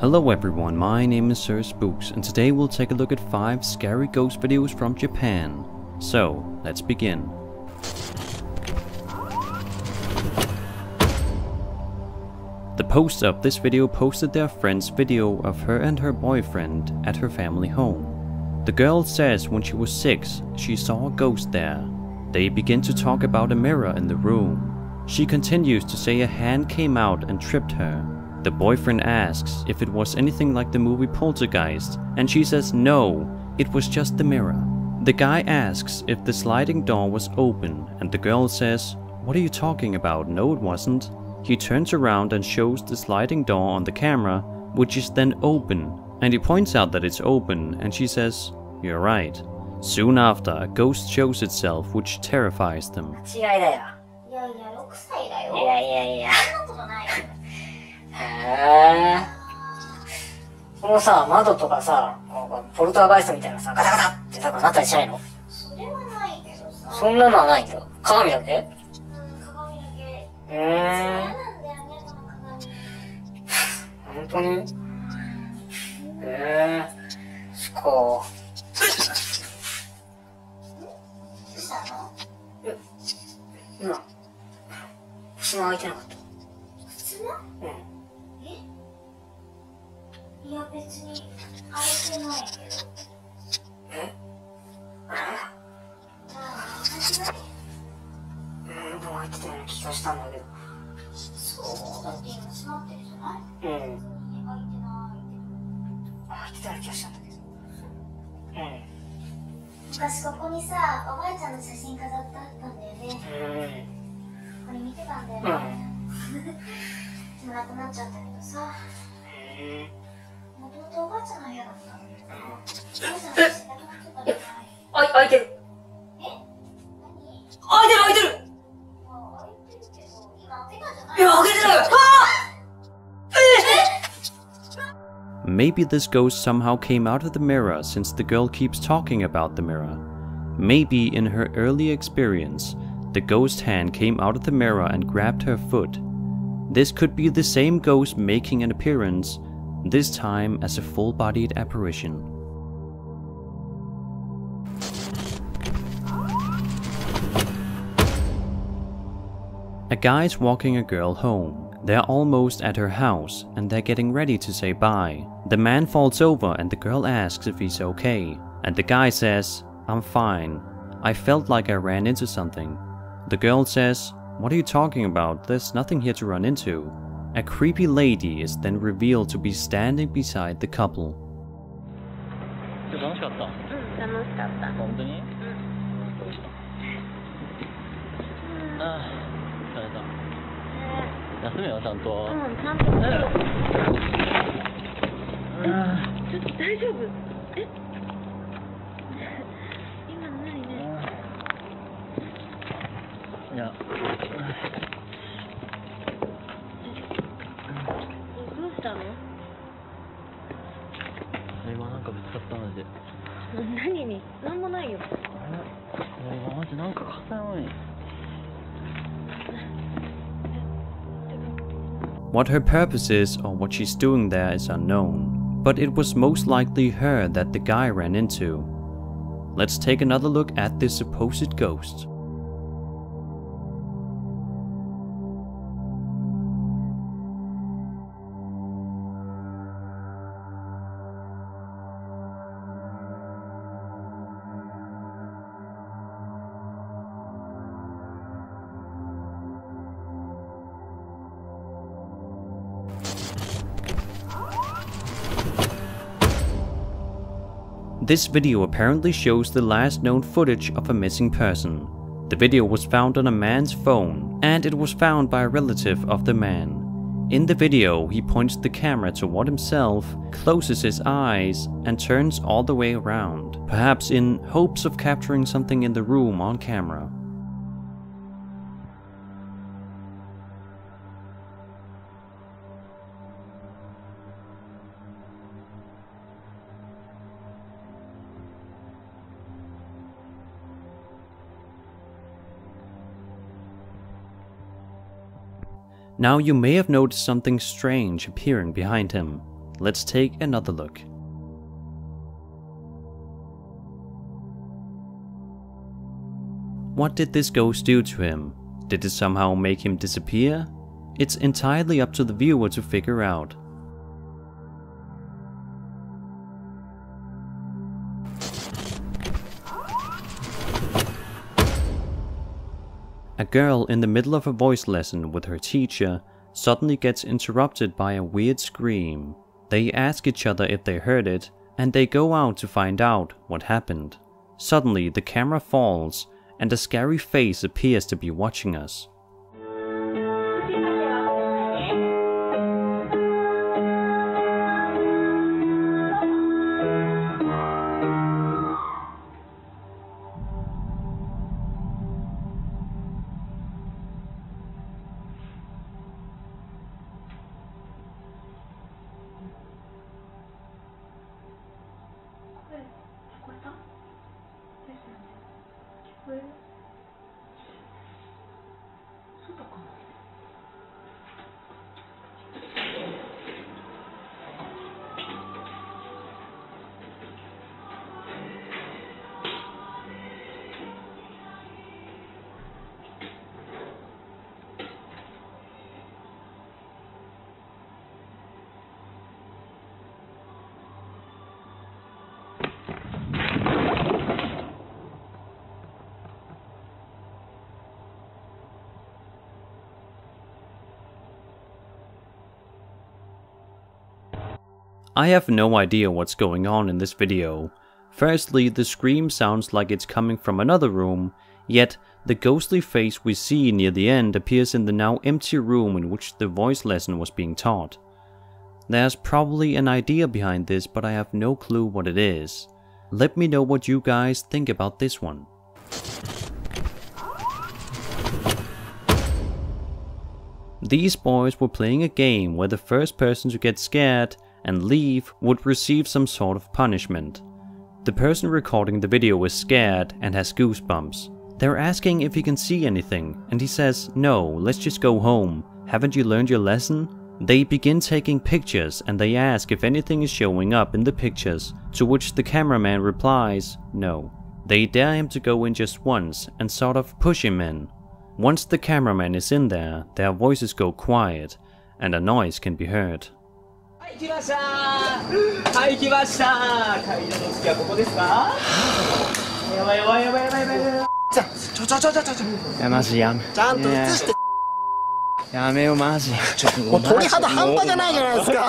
Hello everyone, my name is Sir Spooks and today we'll take a look at 5 scary ghost videos from Japan. So, let's begin. The poster of this video posted their friend's video of her and her boyfriend at her family home. The girl says when she was 6, she saw a ghost there. They begin to talk about a mirror in the room. She continues to say a hand came out and tripped her. The boyfriend asks if it was anything like the movie Poltergeist, and she says no, it was just the mirror. The guy asks if the sliding door was open, and the girl says, What are you talking about? No, it wasn't. He turns around and shows the sliding door on the camera, which is then open, and he points out that it's open, and she says, You're right. Soon after, a ghost shows itself, which terrifies them. へえ。このさ、窓とかさ、ポルターガイストみたいなさ、ガタガタってさ、なったりしないの？それはないけどさ。そんなのはないんだ。鏡だけ？うん、鏡だけ。うーん。本当に？へえ。そっか。今、口が開いてなかった？普通のうん。いや、別に、開いてないけど。えあじゃあ、同じだよ。れうん、でも開いてたような気がしたん。だけど。そうだって今閉まってるじゃないうん。開いてない開いてたような気がしたん。だけど。うん。昔ここにさ、おばあちゃん。の写真飾ってあったん。だよね。うん。これ見てたん。だようん。ね。でもなくなっちゃったけどさ。へ。え。おばあちゃんの写真がなくなってたんじゃないあ、開いてる。え何開いてる開いてるあ開いてるけど、今開けたんじゃないいや、開けてないよあ Maybe this ghost somehow came out of the mirror since the girl keeps talking about the mirror. Maybe in her early experience, the ghost hand came out of the mirror and grabbed her foot. This could be the same ghost making an appearance, this time as a full bodied apparition. A guy's walking a girl home. They're almost at her house and they're getting ready to say bye. The man falls over and the girl asks if he's okay. And the guy says, I'm fine. I felt like I ran into something. The girl says, What are you talking about? There's nothing here to run into. A creepy lady is then revealed to be standing beside the couple. 今なんかぶつかったので何になんもないよ。あれ今マジなんか硬いのに What her purpose is or what she's doing there is unknown, but it was most likely her that the guy ran into. Let's take another look at this supposed ghost. This video apparently shows the last known footage of a missing person. The video was found on a man's phone, and it was found by a relative of the man. In the video, he points the camera toward himself, closes his eyes, and turns all the way around, perhaps in hopes of capturing something in the room on camera. Now you may have noticed something strange appearing behind him. let's take another look. What did this ghost do to him? Did it somehow make him disappear? It's entirely up to the viewer to figure out. Girl in the middle of a voice lesson with her teacher suddenly gets interrupted by a weird scream. They ask each other if they heard it, and they go out to find out what happened. Suddenly, the camera falls, and a scary face appears to be watching us. please? I have no idea what's going on in this video. Firstly, the scream sounds like it's coming from another room, yet the ghostly face we see near the end appears in the now empty room in which the voice lesson was being taught. There's probably an idea behind this, but I have no clue what it is. Let me know what you guys think about this one. These boys were playing a game where the first person to get scared and leave would receive some sort of punishment. The person recording the video is scared and has goosebumps. They're asking if he can see anything, and he says, No, let's just go home. Haven't you learned your lesson? They begin taking pictures and they ask if anything is showing up in the pictures, to which the cameraman replies, No. They dare him to go in just once and sort of push him in. Once the cameraman is in there, their voices go quiet and a noise can be heard. はい、来ました。はい、来ました。階段の次はここですか？やばいやばいやばいやばいやばい。やばいちょちょちょちょちょ。ちょいやマジやめ。ちゃんと映して。やめよマジ もう鳥肌半端じゃないじゃないですか。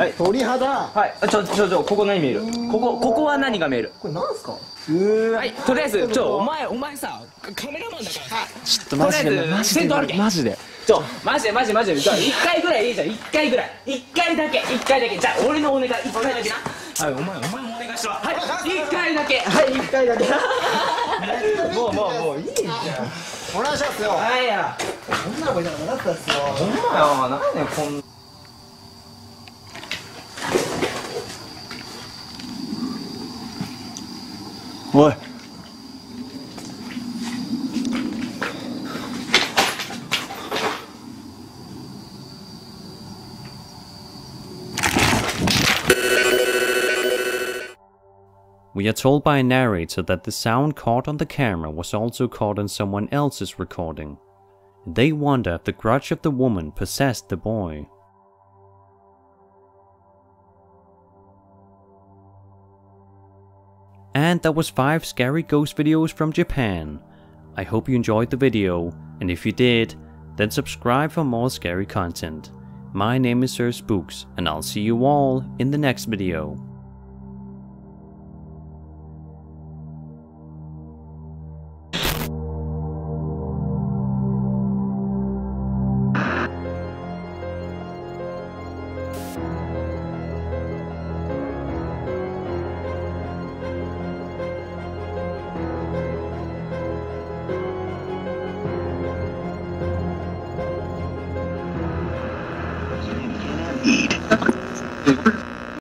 はい鳥肌。はい、ちょ、ちょ、ちょ、ここ何見える？ここ、ここは何が見える？これなんすか？はい、とりあえず、ちょ、お前、お前さ、カメラマンだから。さちょっとマジでマジでマジでちょ、マジでマジでマジで、じゃあ一回ぐらいいいじゃん、一回ぐらい。一回だけ、一回だけ。じゃあ俺のお願い、一回だけな。はい、お前、お前もお願いしろ。はい、一回だけ。はい、一回だけ。もうもうもういいじゃん。お願いしますよ。はいや女の子いたらなかったっすよ。ほんまよ、なんやねん、こんおい We are told by a narrator that the sound caught on the camera was also caught on someone else's recording. They wonder if the grudge of the woman possessed the boy. And that was 5 scary ghost videos from Japan. I hope you enjoyed the video, and if you did, then subscribe for more scary content. My name is Sir Spooks, and I'll see you all in the next video.